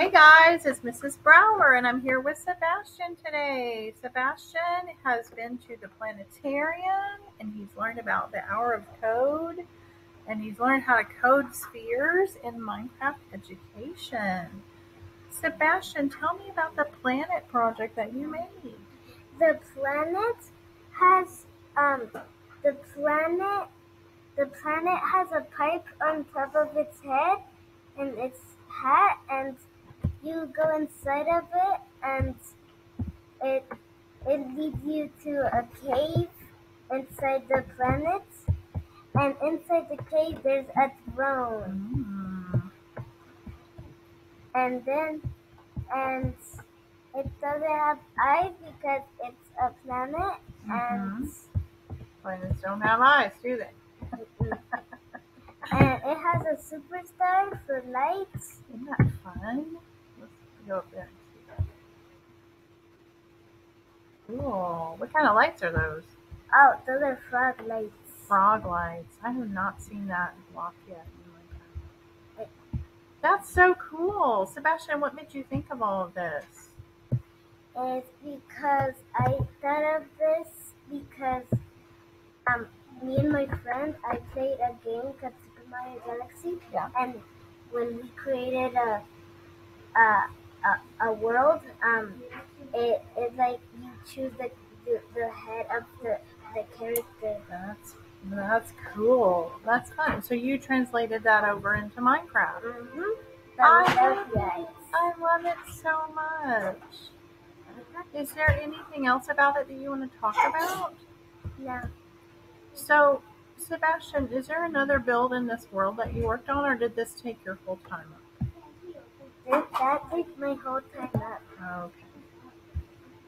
Hey guys, it's Mrs. Brower, and I'm here with Sebastian today. Sebastian has been to the planetarium and he's learned about the hour of code and he's learned how to code spheres in Minecraft education. Sebastian, tell me about the planet project that you made. The planet has um the planet the planet has a pipe on top of its head and its hat and you go inside of it and it it leads you to a cave inside the planet and inside the cave there's a throne Mm. and then and it doesn't have eyes because it's a planet and Planets don't have eyes, do they? and it has a superstar for lights Isn't that fun? Go up there and see that. Cool. What kind of lights are those? oh those are frog lights Frog lights. I have not seen that block yet. That's so cool. Sebastian, what made you think of all of this? is because I thought of this because um me and my friend I played a game called Super Mario Galaxy Yeah. and when we created a a a, a world um it it's like you choose the, the the head of the the character That's that's cool. That's fun. So you translated that over into Minecraft. mm-hmm. I love. I love it so much. Is there anything else about it that you want to talk about? No, So, Sebastian, is there another build in this world that you worked on, or did this take your full time up? That, takes my whole time up. Okay.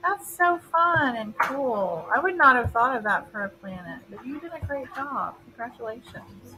That's so fun and cool. I would not have thought of that for a planet, but you did a great job. Congratulations.